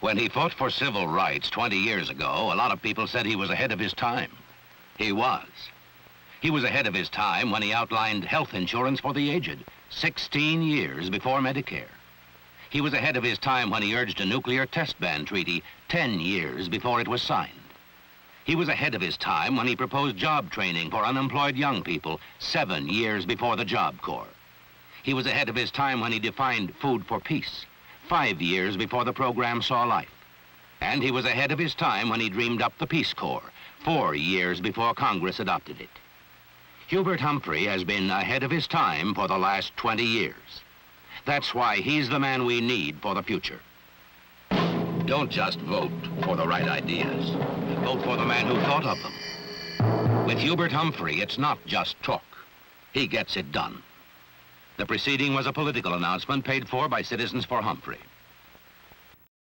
When he fought for civil rights 20 years ago, a lot of people said he was ahead of his time. He was. He was ahead of his time when he outlined health insurance for the aged, 16 years before Medicare. He was ahead of his time when he urged a nuclear test ban treaty 10 years before it was signed. He was ahead of his time when he proposed job training for unemployed young people seven years before the Job Corps. He was ahead of his time when he defined food for peace, five years before the program saw life. And he was ahead of his time when he dreamed up the Peace Corps, four years before Congress adopted it. Hubert Humphrey has been ahead of his time for the last 20 years. That's why he's the man we need for the future. Don't just vote for the right ideas. Vote for the man who thought of them. With Hubert Humphrey, it's not just talk. He gets it done. The preceding was a political announcement paid for by Citizens for Humphrey.